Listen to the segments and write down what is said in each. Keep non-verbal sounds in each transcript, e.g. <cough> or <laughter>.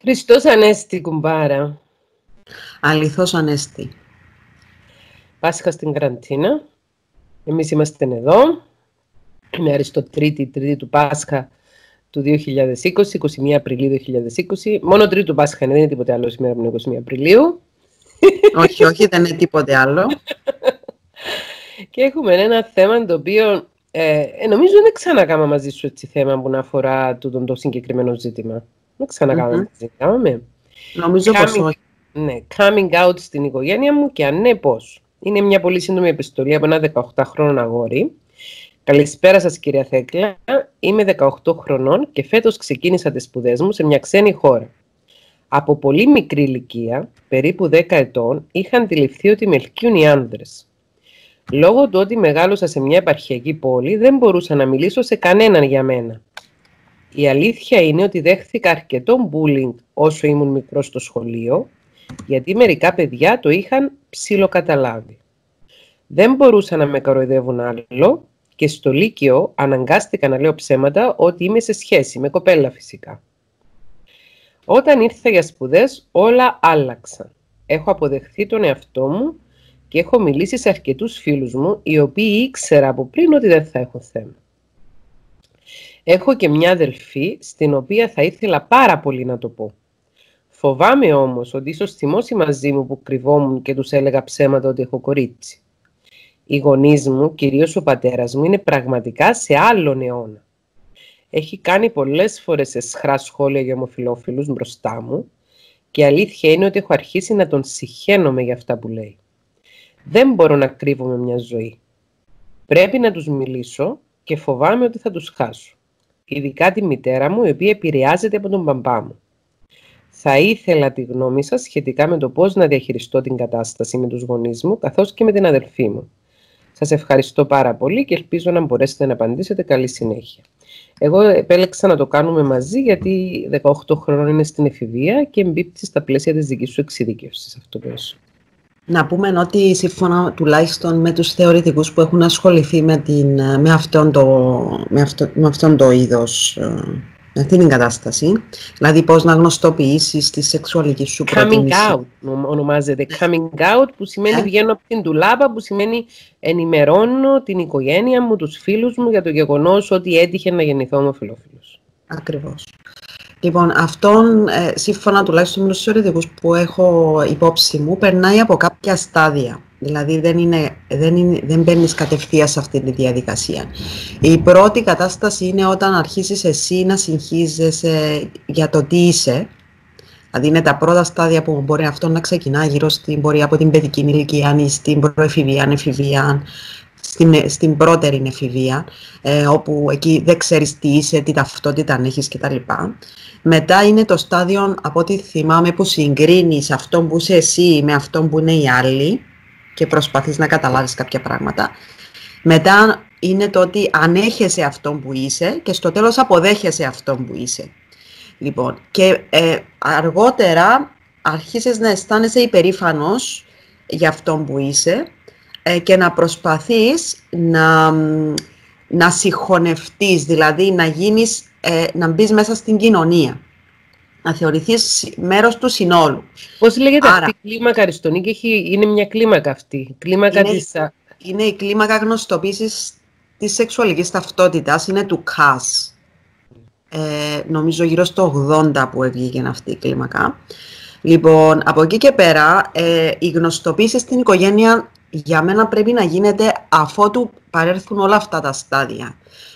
Χριστός Ανέστη, κουμπάρα. Αληθώς Ανέστη. Πάσχα στην Καραντίνα. Εμείς είμαστε εδώ. Είναι Αριστοτρίτη, τρίτη του Πάσχα του 2020, 21 Απριλίου 2020. Μόνο τρίτη του Πάσχα είναι, δεν είναι τίποτε άλλο σήμερα από 21 Απριλίου. όχι, όχι, δεν είναι τίποτε άλλο. <laughs> και έχουμε ένα θέμα το οποίο ε, ε, νομίζω δεν ξανακάμα μαζί σου έτσι θέμα που να αφορά το, το συγκεκριμένο ζήτημα. Δεν ξανακάμε mm-hmm. μαζί. Νομίζω coming, πως όχι. Ναι, coming out στην οικογένεια μου και αν ναι, πώς. Είναι μια πολύ σύντομη επιστολή από ένα 18χρονο αγόρι. Καλησπέρα σας κυρία Θέκλα. Είμαι 18 χρονών και φέτος ξεκίνησα τις σπουδές μου σε μια ξένη χώρα. Από πολύ μικρή ηλικία, περίπου 10 ετών, είχα αντιληφθεί ότι με ελκύουν οι άνδρες. Λόγω του ότι μεγάλωσα σε μια επαρχιακή πόλη, δεν μπορούσα να μιλήσω σε κανέναν για μένα. Η αλήθεια είναι ότι δέχθηκα αρκετό bullying όσο ήμουν μικρός στο σχολείο, γιατί μερικά παιδιά το είχαν ψιλοκαταλάβει. Δεν μπορούσα να με κοροϊδεύουν άλλο και στο Λύκειο αναγκάστηκα να λέω ψέματα ότι είμαι σε σχέση με κοπέλα φυσικά. Όταν ήρθα για σπουδές όλα άλλαξαν. Έχω αποδεχθεί τον εαυτό μου και έχω μιλήσει σε αρκετούς φίλους μου οι οποίοι ήξερα από πριν ότι δεν θα έχω θέμα. Έχω και μια αδελφή στην οποία θα ήθελα πάρα πολύ να το πω. Φοβάμαι όμως ότι ίσως θυμώσει μαζί μου που κρυβόμουν και τους έλεγα ψέματα ότι έχω κορίτσι. Οι γονείς μου, κυρίως ο πατέρας μου, είναι πραγματικά σε άλλον αιώνα. Έχει κάνει πολλές φορές εσχρά σχόλια για ομοφιλόφιλους μπροστά μου και η αλήθεια είναι ότι έχω αρχίσει να τον συχαίνομαι για αυτά που λέει. Δεν μπορώ να κρύβομαι μια ζωή. Πρέπει να τους μιλήσω και φοβάμαι ότι θα τους χάσω ειδικά τη μητέρα μου, η οποία επηρεάζεται από τον μπαμπά μου. Θα ήθελα τη γνώμη σας σχετικά με το πώς να διαχειριστώ την κατάσταση με τους γονείς μου, καθώς και με την αδελφή μου. Σας ευχαριστώ πάρα πολύ και ελπίζω να μπορέσετε να απαντήσετε. Καλή συνέχεια. Εγώ επέλεξα να το κάνουμε μαζί γιατί 18 χρόνια είναι στην εφηβεία και εμπίπτει στα πλαίσια της δικής σου εξειδικεύσης αυτό που να πούμε ότι σύμφωνα τουλάχιστον με τους θεωρητικούς που έχουν ασχοληθεί με, την, με, αυτόν, το, με, αυτό, με αυτόν το είδος, ε, με αυτήν την κατάσταση, δηλαδή πώς να γνωστοποιήσεις τη σεξουαλική σου προτίμηση. Coming out ονομάζεται. Coming out που σημαίνει yeah. Ε. βγαίνω από την τουλάπα, που σημαίνει ενημερώνω την οικογένεια μου, τους φίλους μου για το γεγονός ότι έτυχε να γεννηθώ ομοφιλόφιλος. Ακριβώς. Λοιπόν, αυτόν, ε, σύμφωνα τουλάχιστον με τους θεωρητικούς που έχω υπόψη μου, περνάει από κάποια στάδια. Δηλαδή δεν, είναι, δεν, είναι, δεν μπαίνεις κατευθείαν σε αυτή τη διαδικασία. Η πρώτη κατάσταση είναι όταν αρχίσεις εσύ να συγχύζεσαι για το τι είσαι. Δηλαδή είναι τα πρώτα στάδια που μπορεί αυτό να ξεκινά γύρω στην πορεία από την παιδική ηλικία, ή στην προεφηβεία, ανεφηβεία, στην, στην πρώτερη εφηβεία, ε, όπου εκεί δεν ξέρεις τι είσαι, τι ταυτότητα αν έχεις κτλ. Μετά είναι το στάδιο, από ό,τι θυμάμαι, που συγκρίνεις αυτό που είσαι εσύ με αυτό που είναι οι άλλοι και προσπαθείς να καταλάβεις κάποια πράγματα. Μετά είναι το ότι ανέχεσαι αυτό που είσαι και στο τέλος αποδέχεσαι αυτό που είσαι. Λοιπόν, και ε, αργότερα αρχίσεις να αισθάνεσαι υπερήφανος για αυτό που είσαι ε, και να προσπαθείς να, να συγχωνευτείς, δηλαδή να γίνεις, ε, να μπεις μέσα στην κοινωνία. Να θεωρηθείς μέρος του συνόλου. Πώς λέγεται Άρα, αυτή η κλίμακα Αριστονίκη, έχει, είναι μια κλίμακα αυτή. Κλίμακα είναι, της... είναι η κλίμακα γνωστοποίησης της σεξουαλικής ταυτότητας, είναι του ΚΑΣ. Ε, νομίζω γύρω στο 80 που έβγαινε αυτή η κλίμακα. Λοιπόν, από εκεί και πέρα, ε, η γνωστοποίηση στην οικογένεια για μένα πρέπει να γίνεται αφότου παρέρθουν όλα αυτά τα στάδια.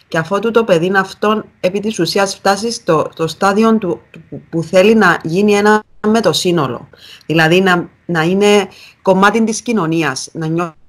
Και αφότου το παιδί αυτόν επί της ουσίας φτάσει στο, στο στάδιο του, που θέλει να γίνει ένα με το σύνολο. Δηλαδή να, να είναι κομμάτι της κοινωνίας, να νιώθει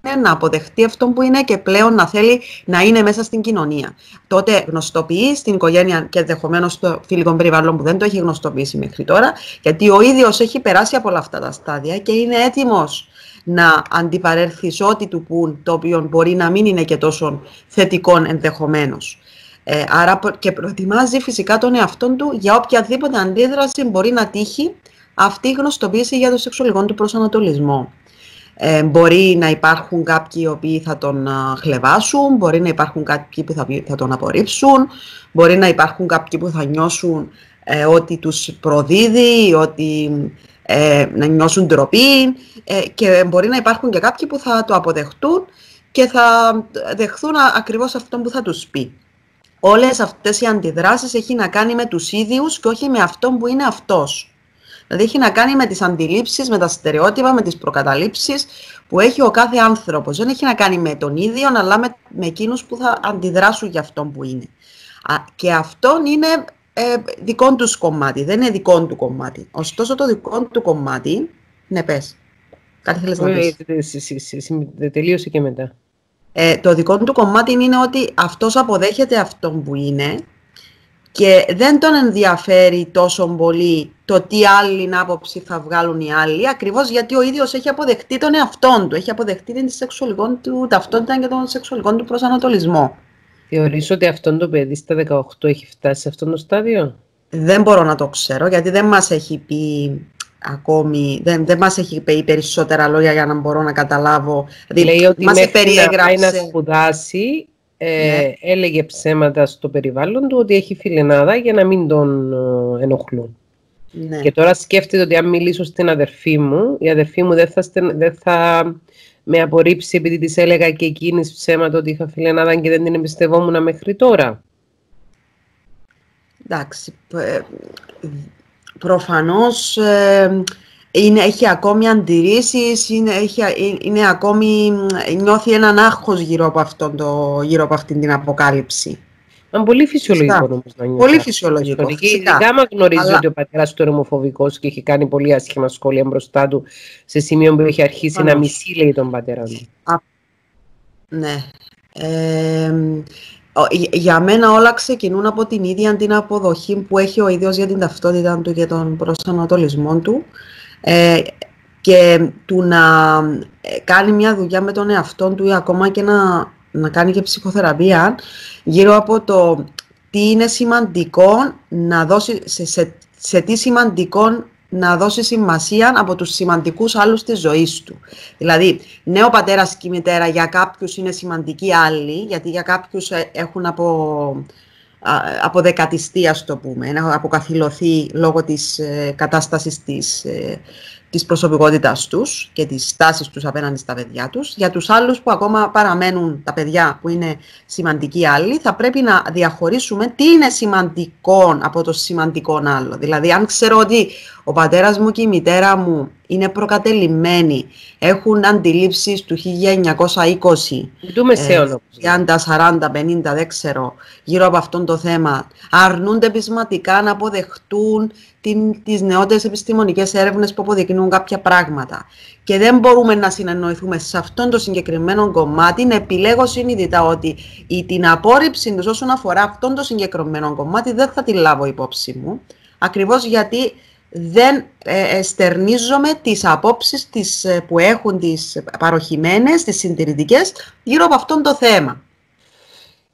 να αποδεχτεί αυτό που είναι και πλέον να θέλει να είναι μέσα στην κοινωνία. Τότε γνωστοποιεί στην οικογένεια και ενδεχομένως στο φιλικό περιβάλλον που δεν το έχει γνωστοποιήσει μέχρι τώρα, γιατί ο ίδιος έχει περάσει από όλα αυτά τα στάδια και είναι έτοιμος να αντιπαρέλθει σε ό,τι του πούν, το οποίο μπορεί να μην είναι και τόσο θετικό ενδεχομένως. Ε, άρα και προετοιμάζει φυσικά τον εαυτό του για οποιαδήποτε αντίδραση μπορεί να τύχει αυτή η γνωστοποίηση για το σεξουαλικό του προσανατολισμό. Ε, μπορεί να υπάρχουν κάποιοι οι οποίοι θα τον χλεβάσουν, μπορεί να υπάρχουν κάποιοι που θα, θα τον απορρίψουν, μπορεί να υπάρχουν κάποιοι που θα νιώσουν ε, ότι τους προδίδει, ότι ε, να νιώσουν ντροπή ε, και μπορεί να υπάρχουν και κάποιοι που θα το αποδεχτούν και θα δεχθούν ακριβώς αυτό που θα τους πει. Όλες αυτές οι αντιδράσεις έχει να κάνει με τους ίδιους και όχι με αυτόν που είναι αυτός. Δηλαδή έχει να κάνει με τις αντιλήψεις, με τα στερεότυπα, με τις προκαταλήψεις που έχει ο κάθε άνθρωπος. Δεν έχει να κάνει με τον ίδιο, αλλά με, με εκείνους που θα αντιδράσουν για αυτόν που είναι. Και αυτό είναι ε, δικό τους κομμάτι, δεν είναι δικό του κομμάτι. Ωστόσο το δικό του κομμάτι, ναι πες, κάτι θέλεις να πεις. Τελείωσε και μετά. Ε, το δικό του κομμάτι είναι ότι αυτός αποδέχεται αυτόν που είναι και δεν τον ενδιαφέρει τόσο πολύ το τι άλλη άποψη θα βγάλουν οι άλλοι, ακριβώς γιατί ο ίδιος έχει αποδεχτεί τον εαυτόν του, έχει αποδεχτεί την σεξουαλικό του ταυτότητα και τον σεξουαλικό του προσανατολισμό. Θεωρείς ότι αυτό το παιδί στα 18 έχει φτάσει σε αυτό το στάδιο; Δεν μπορώ να το ξέρω, γιατί δεν μας έχει πει ακόμη, δεν, δεν μας έχει πει περισσότερα λόγια για να μπορώ να καταλάβω. Δηλαδή, Λέει ότι μας μέχρι να πάει να σπουδάσει, ε, ναι. έλεγε ψέματα στο περιβάλλον του ότι έχει φιλενάδα για να μην τον ε, ενοχλούν. Ναι. Και τώρα σκέφτεται ότι αν μιλήσω στην αδερφή μου, η αδερφή μου δεν θα, δεν θα με απορρίψει επειδή της έλεγα και εκείνης ψέματα ότι είχα φιλενάδα και δεν την εμπιστευόμουν μέχρι τώρα. Εντάξει, ε, προφανώς ε, είναι, έχει ακόμη αντιρρήσεις, είναι, έχει, είναι ακόμη, νιώθει έναν άγχος γύρω από, αυτό το, γύρω από αυτήν την αποκάλυψη. Είναι πολύ φυσιολογικό όμως να νιώθει. Πολύ φυσιολογικό. Και ειδικά άμα γνωρίζει Αλλά... ότι ο πατέρας του είναι ομοφοβικός και έχει κάνει πολύ άσχημα σχόλια μπροστά του σε σημείο που έχει αρχίσει να μισεί, λέει τον πατέρα του. Ναι. Ε, για μένα όλα ξεκινούν από την ίδια την αποδοχή που έχει ο ίδιος για την ταυτότητα του και τον προσανατολισμό του ε, και του να ε, κάνει μια δουλειά με τον εαυτό του ή ακόμα και να, να κάνει και ψυχοθεραπεία γύρω από το τι είναι σημαντικό να δώσει, σε, σε, σε τι σημαντικό να δώσει σημασία από τους σημαντικούς άλλους της ζωής του. Δηλαδή, ναι, ο πατέρας και η μητέρα για κάποιους είναι σημαντικοί άλλοι, γιατί για κάποιους ε, έχουν από, αποδεκατιστεί, ας το πούμε, έχουν αποκαθιλωθεί λόγω της ε, κατάστασης της ε, της προσωπικότητάς τους και της στάσης τους απέναντι στα παιδιά τους. Για τους άλλους που ακόμα παραμένουν τα παιδιά που είναι σημαντικοί άλλοι, θα πρέπει να διαχωρίσουμε τι είναι σημαντικό από το σημαντικό άλλο. Δηλαδή, αν ξέρω ότι ο πατέρας μου και η μητέρα μου είναι προκατελημένοι, έχουν αντιλήψεις του 1920, του μεσαίου, 30, 40, 50, δεν ξέρω, γύρω από αυτό το θέμα, αρνούνται πεισματικά να αποδεχτούν την, τις νεότερες επιστημονικές έρευνες που αποδεικνύουν κάποια πράγματα. Και δεν μπορούμε να συνεννοηθούμε σε αυτόν το συγκεκριμένο κομμάτι, να επιλέγω συνειδητά ότι η, την απόρριψη τους όσον αφορά αυτόν το συγκεκριμένο κομμάτι δεν θα τη λάβω υπόψη μου, ακριβώς γιατί δεν ε, στερνίζομαι τις απόψεις τις, ε, που έχουν τις παροχημένες, τις συντηρητικές, γύρω από αυτόν το θέμα.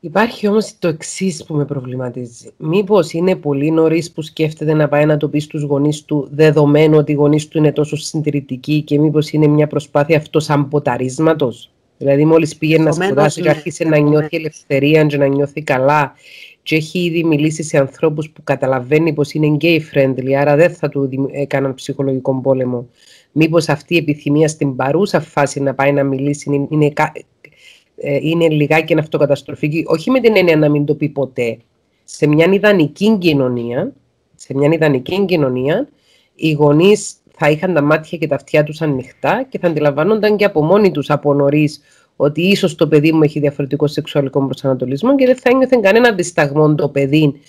Υπάρχει όμως το εξής που με προβληματίζει. Μήπως είναι πολύ νωρίς που σκέφτεται να πάει να το πει στους γονείς του δεδομένου ότι οι γονείς του είναι τόσο συντηρητικοί και μήπως είναι μια προσπάθεια αυτός αμποταρίσματος. Δηλαδή μόλις πήγαινε να σπουδάσει και άρχισε να νιώθει ελευθερία και να νιώθει καλά και έχει ήδη μιλήσει σε ανθρώπους που καταλαβαίνει πως είναι gay friendly, άρα δεν θα του έκαναν ψυχολογικό πόλεμο. Μήπως αυτή η επιθυμία στην παρούσα φάση να πάει να μιλήσει είναι, ε, είναι λιγάκι αυτοκαταστροφική, όχι με την έννοια να μην το πει ποτέ. Σε μια ιδανική κοινωνία, σε μια ιδανική κοινωνία, οι γονείς θα είχαν τα μάτια και τα αυτιά τους ανοιχτά και θα αντιλαμβάνονταν και από μόνοι τους από νωρίς ότι ίσως το παιδί μου έχει διαφορετικό σεξουαλικό προσανατολισμό και δεν θα ένιωθε κανένα δισταγμό το παιδί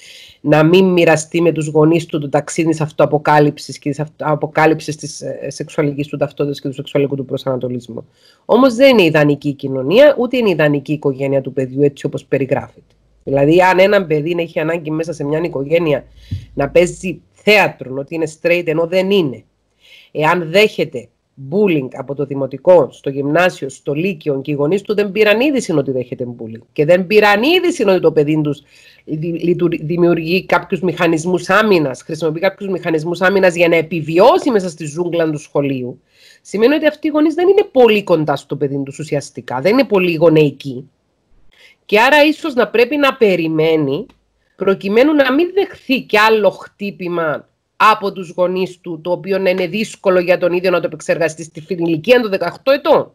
να μην μοιραστεί με τους γονείς του το ταξίδι της αυτοαποκάλυψης και της αποκάλυψης της ε, σεξουαλικής του ταυτότητας και του σεξουαλικού του προσανατολισμού. Όμως δεν είναι ιδανική η κοινωνία, ούτε είναι ιδανική η οικογένεια του παιδιού έτσι όπως περιγράφεται. Δηλαδή, αν ένα παιδί έχει ανάγκη μέσα σε μια οικογένεια να παίζει θέατρο, ότι είναι straight ενώ δεν είναι, εάν δέχεται bullying από το δημοτικό, στο γυμνάσιο, στο λύκειο και οι γονείς του δεν πήραν είδηση ότι δέχεται bullying και δεν πήραν είδηση ότι το παιδί τους δημιουργεί κάποιους μηχανισμούς άμυνας, χρησιμοποιεί κάποιους μηχανισμούς άμυνας για να επιβιώσει μέσα στη ζούγκλα του σχολείου, σημαίνει ότι αυτοί οι γονείς δεν είναι πολύ κοντά στο παιδί τους ουσιαστικά, δεν είναι πολύ γονεϊκοί. Και άρα ίσως να πρέπει να περιμένει προκειμένου να μην δεχθεί κι άλλο χτύπημα από τους γονείς του, το οποίο να είναι δύσκολο για τον ίδιο να το επεξεργαστεί στη ηλικία των 18 ετών.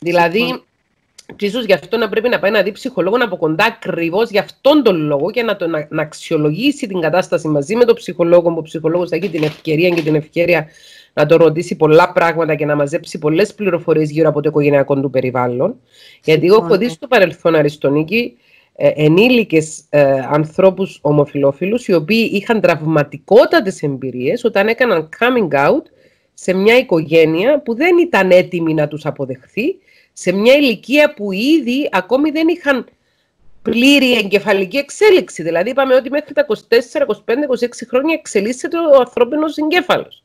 Δηλαδή, και ίσως γι' αυτό να πρέπει να πάει να δει ψυχολόγο από κοντά ακριβώς για αυτόν τον λόγο και να, το, να, να αξιολογήσει την κατάσταση μαζί με τον ψυχολόγο, που ο ψυχολόγος θα έχει την ευκαιρία και την ευκαιρία να το ρωτήσει πολλά πράγματα και να μαζέψει πολλές πληροφορίες γύρω από το οικογενειακό του περιβάλλον. Γιατί εγώ έχω δει στο παρελθόν Αριστονίκη ε, ενήλικες ε, ανθρώπους ομοφιλόφιλους οι οποίοι είχαν τραυματικότατες εμπειρίες όταν έκαναν coming out σε μια οικογένεια που δεν ήταν έτοιμη να τους αποδεχθεί, σε μια ηλικία που ήδη ακόμη δεν είχαν πλήρη εγκεφαλική εξέλιξη. Δηλαδή είπαμε ότι μέχρι τα 24, 25, 26 χρόνια εξελίσσεται ο ανθρώπινος εγκέφαλος.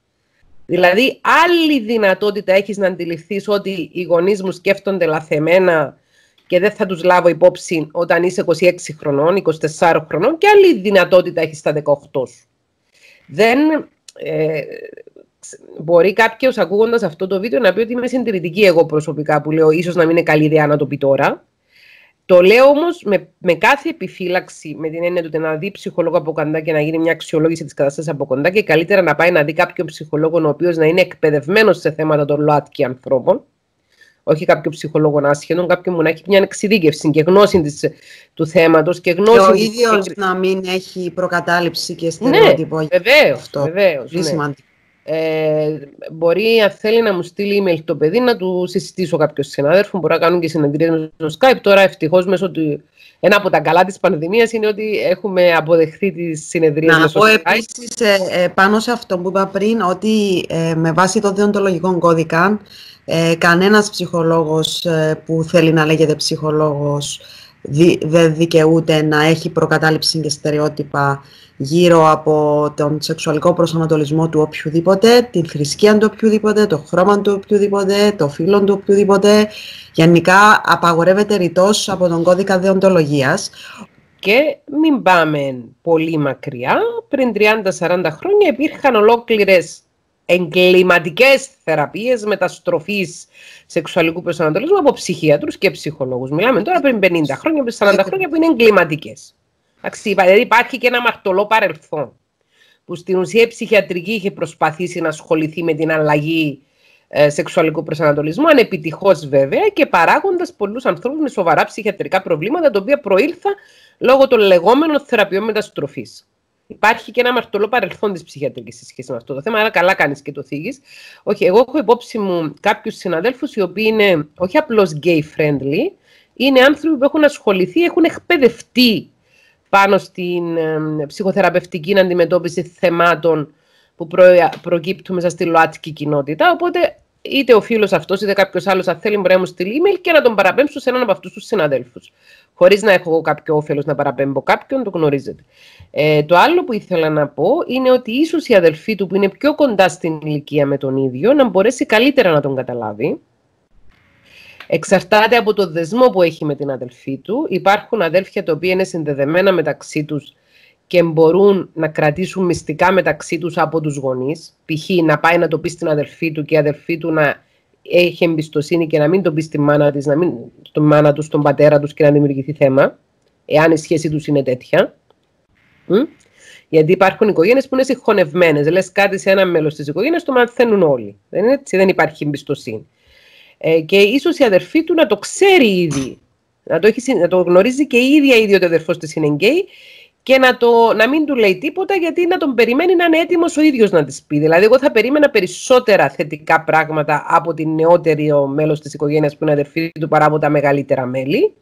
Δηλαδή άλλη δυνατότητα έχεις να αντιληφθείς ότι οι γονείς μου σκέφτονται λαθεμένα και δεν θα τους λάβω υπόψη όταν είσαι 26 χρονών, 24 χρονών και άλλη δυνατότητα έχεις στα 18 σου. Δεν, ε, μπορεί κάποιος ακούγοντας αυτό το βίντεο να πει ότι είμαι συντηρητική εγώ προσωπικά που λέω ίσως να μην είναι καλή ιδέα να το πει τώρα. Το λέω όμως με, με κάθε επιφύλαξη, με την έννοια του να δει ψυχολόγο από κοντά και να γίνει μια αξιολόγηση της κατάστασης από κοντά και καλύτερα να πάει να δει κάποιον ψυχολόγο ο οποίος να είναι εκπαιδευμένος σε θέματα των ΛΟΑΤΚΙ ανθρώπων όχι κάποιο ψυχολόγο άσχετο, κάποιον που να έχει μια εξειδίκευση και γνώση της, του θέματος. Και, γνώση και ο ίδιος να μην έχει προκατάληψη και στερεότυπο. Ναι, βεβαίως. Βεβαίως, ναι. Ε, μπορεί, αν θέλει, να μου στείλει email το παιδί να του συστήσω κάποιο συνάδελφο. Μπορεί να κάνουν και συνεδρίες στο Skype. Τώρα, ευτυχώς, μέσω του. Ένα από τα καλά της πανδημίας είναι ότι έχουμε αποδεχθεί τις συνεδρίες Να πω επίσης ε, ε, πάνω σε αυτό που είπα πριν, ότι ε, με βάση το διοντολογικό κώδικα ε, κανένας ψυχολόγος ε, που θέλει να λέγεται ψυχολόγος δεν δικαιούται να έχει προκατάληψη και στερεότυπα γύρω από τον σεξουαλικό προσανατολισμό του οποιοδήποτε, την θρησκεία του οποιοδήποτε, το χρώμα του οποιοδήποτε, το φίλο του οποιοδήποτε. Γενικά απαγορεύεται ρητός από τον κώδικα δεοντολογίας. Και μην πάμε πολύ μακριά, πριν 30-40 χρόνια υπήρχαν ολόκληρες εγκληματικές θεραπείες μεταστροφής σεξουαλικού προσανατολισμού από ψυχίατρους και ψυχολόγους. Μιλάμε τώρα πριν 50 χρόνια, πριν 40 χρόνια που είναι εγκληματικές. Δηλαδή υπάρχει και ένα μαρτωλό παρελθόν που στην ουσία η ψυχιατρική είχε προσπαθήσει να ασχοληθεί με την αλλαγή ε, σεξουαλικού προσανατολισμού, ανεπιτυχώς βέβαια και παράγοντας πολλούς ανθρώπους με σοβαρά ψυχιατρικά προβλήματα, τα οποία προήλθαν λόγω των λεγόμενων θεραπείων μεταστροφής. Υπάρχει και ένα αμαρτωλό παρελθόν της ψυχιατρικής σε σχέση με αυτό το θέμα, άρα καλά κάνεις και το θίγεις. Όχι, εγώ έχω υπόψη μου κάποιους συναδέλφους οι οποίοι είναι όχι απλώς gay friendly, είναι άνθρωποι που έχουν ασχοληθεί, έχουν εκπαιδευτεί πάνω στην ε, ψυχοθεραπευτική αντιμετώπιση θεμάτων που προ, προκύπτουν μέσα στη ΛΟΑΤΚΙ κοινότητα. Οπότε είτε ο φίλος αυτός είτε κάποιος άλλος, αν θέλει, μπορεί να μου στείλει email και να τον παραπέμψω σε έναν από αυτούς τους συναδέλφους. Χωρίς να έχω κάποιο όφελος να παραπέμπω κάποιον, το γνωρίζετε. Ε, το άλλο που ήθελα να πω είναι ότι ίσως η αδελφή του που είναι πιο κοντά στην ηλικία με τον ίδιο να μπορέσει καλύτερα να τον καταλάβει. Εξαρτάται από το δεσμό που έχει με την αδελφή του. Υπάρχουν αδέλφια τα οποία είναι συνδεδεμένα μεταξύ τους και μπορούν να κρατήσουν μυστικά μεταξύ τους από τους γονείς. Π.χ. να πάει να το πει στην αδελφή του και η αδελφή του να έχει εμπιστοσύνη και να μην το πει στη μάνα της, να μην στη μάνα τους, στον πατέρα τους και να δημιουργηθεί θέμα, εάν η σχέση τους είναι τέτοια. Γιατί υπάρχουν οικογένειες που είναι συγχωνευμένες. Λες κάτι σε ένα μέλος της οικογένειας, το μαθαίνουν όλοι. Δεν, είναι έτσι, δεν υπάρχει εμπιστοσύνη. Ε, και ίσως η αδερφή του να το ξέρει ήδη, να το, έχει, να το γνωρίζει και η ίδια ήδη ότι ο αδερφός της είναι γκέι και να, το, να μην του λέει τίποτα γιατί να τον περιμένει να είναι έτοιμος ο ίδιος να της πει. Δηλαδή, εγώ θα περίμενα περισσότερα θετικά πράγματα από την νεότερη μέλος της οικογένειας που είναι αδερφή του παρά από τα μεγαλύτερα μέλη.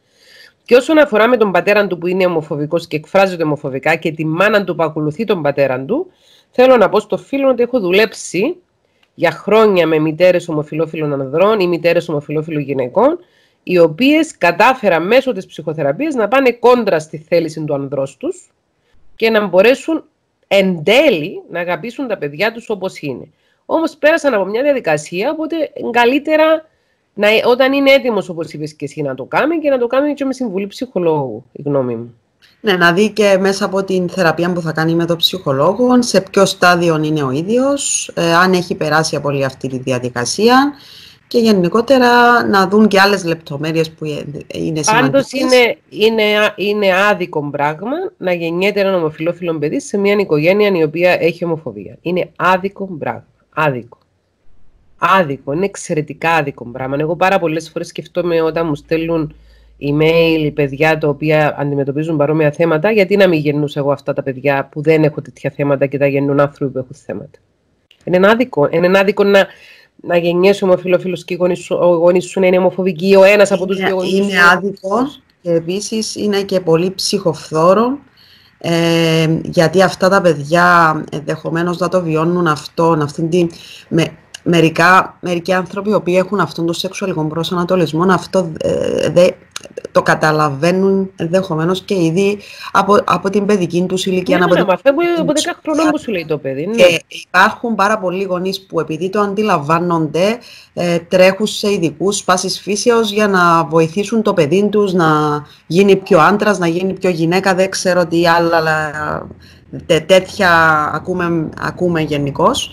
Και όσον αφορά με τον πατέρα του που είναι ομοφοβικός και εκφράζεται ομοφοβικά και τη μάνα του που ακολουθεί τον πατέρα του, θέλω να πω στο φίλο ότι έχω δουλέψει για χρόνια με μητέρες ομοφυλόφιλων ανδρών ή μητέρες ομοφυλόφιλων γυναικών οι οποίες κατάφεραν μέσω της ψυχοθεραπείας να πάνε κόντρα στη θέληση του ανδρός τους και να μπορέσουν εν τέλει να αγαπήσουν τα παιδιά τους όπως είναι. Όμως πέρασαν από μια διαδικασία, οπότε καλύτερα να, όταν είναι έτοιμος, όπως είπες και εσύ, να το κάνει και να το κάνει και με συμβουλή ψυχολόγου, η γνώμη μου. Ναι, να δει και μέσα από την θεραπεία που θα κάνει με τον ψυχολόγο, σε ποιο στάδιο είναι ο ίδιος, ε, αν έχει περάσει από όλη αυτή τη διαδικασία και γενικότερα να δουν και άλλες λεπτομέρειες που είναι σημαντικές. Πάντως είναι, είναι, είναι άδικο πράγμα να γεννιέται ένα ομοφιλόφιλο παιδί σε μια οικογένεια η οποία έχει ομοφοβία. Είναι άδικο πράγμα. Άδικο. Άδικο. Είναι εξαιρετικά άδικο πράγμα. Εγώ πάρα πολλές φορές σκεφτόμαι όταν μου στέλνουν email παιδιά τα οποία αντιμετωπίζουν παρόμοια θέματα, γιατί να μην γεννούσα εγώ αυτά τα παιδιά που δεν έχω τέτοια θέματα και τα γεννούν άνθρωποι που έχουν θέματα. Είναι άδικο. Είναι άδικο να, να γεννιέσαι ομοφιλόφιλο και οι γονείς σου να είναι ομοφοβικοί, ο ένας από τους δύο γονείς. Είναι άδικο και επίσης είναι και πολύ ψυχοφθόρο. Ε, γιατί αυτά τα παιδιά ενδεχομένως να το βιώνουν αυτό, αυτήν τη, με, μερικά, μερικοί άνθρωποι οι οποίοι έχουν αυτόν τον σεξουαλικό προσανατολισμό αυτό ε, δε, το καταλαβαίνουν ενδεχομένως και ήδη από, από την παιδική τους ηλικία. Ναι, από, ναι, από 10 χρονών που σου λέει το παιδί. Ναι. Και υπάρχουν πάρα πολλοί γονείς που επειδή το αντιλαμβάνονται ε, τρέχουν σε ειδικούς πάση φύσεως για να βοηθήσουν το παιδί τους να γίνει πιο άντρας, να γίνει πιο γυναίκα. Δεν ξέρω τι άλλα τέ, τέτοια ακούμε, ακούμε γενικώς.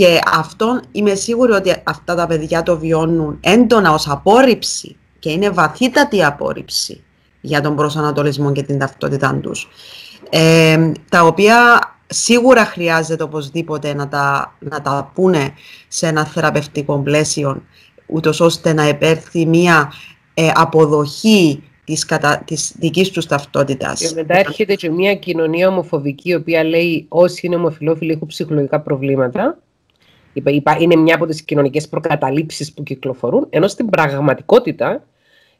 Και αυτό είμαι σίγουρη ότι αυτά τα παιδιά το βιώνουν έντονα ως απόρριψη και είναι βαθύτατη απόρριψη για τον προσανατολισμό και την ταυτότητά τους. Ε, τα οποία σίγουρα χρειάζεται οπωσδήποτε να τα, να τα πούνε σε ένα θεραπευτικό πλαίσιο, ούτως ώστε να επέρθει μία ε, αποδοχή της, κατα... της δικής τους ταυτότητας. Και μετά έρχεται και μια κοινωνία ομοφοβική, η οποία λέει όσοι είναι ομοφιλόφιλοι έχουν ψυχολογικά προβλήματα είναι μια από τις κοινωνικές προκαταλήψεις που κυκλοφορούν, ενώ στην πραγματικότητα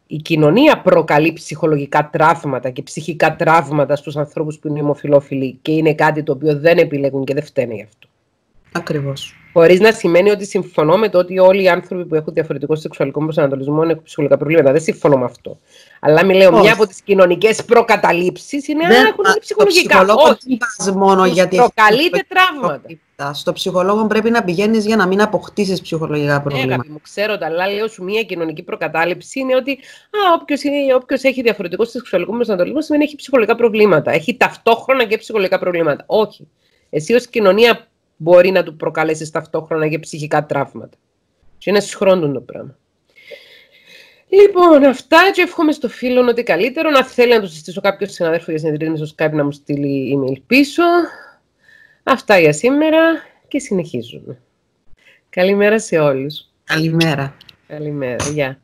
η κοινωνία προκαλεί ψυχολογικά τραύματα και ψυχικά τραύματα στους ανθρώπους που είναι ομοφιλόφιλοι και είναι κάτι το οποίο δεν επιλέγουν και δεν φταίνε γι' αυτό. Ακριβώς. Χωρίς να σημαίνει ότι συμφωνώ με το ότι όλοι οι άνθρωποι που έχουν διαφορετικό σεξουαλικό προσανατολισμό έχουν ψυχολογικά προβλήματα. Δεν συμφωνώ με αυτό. Αλλά μιλάω, μια από τις κοινωνικές προκαταλήψεις είναι να έχουν ψυχολογικά. Όχι μόνο γιατί. Προκαλείται τραύματα. Στο ψυχολόγο πρέπει να πηγαίνεις για να μην αποκτήσεις ψυχολογικά ναι, προβλήματα. Ναι, μου ξέρω τα, αλλά λέω σου μια κοινωνική προκατάληψη είναι ότι όποιος έχει διαφορετικό σεξουαλικό προσανατολισμό σημαίνει έχει ψυχολογικά προβλήματα. Έχει ταυτόχρονα και ψυχολογικά προβλήματα. Όχι. Εσύ ως κοινωνία μπορεί να του προκαλέσεις ταυτόχρονα και ψυχικά τραύματα. Και είναι συγχρόντων το πράγμα. Λοιπόν, αυτά και εύχομαι στο φίλο ότι καλύτερο. Να θέλει να του συστήσω κάποιο συναδέλφο για συνεδρία στο Skype να μου στείλει email πίσω. Αυτά για σήμερα και συνεχίζουμε. Καλημέρα σε όλους. Καλημέρα. Καλημέρα. Γεια.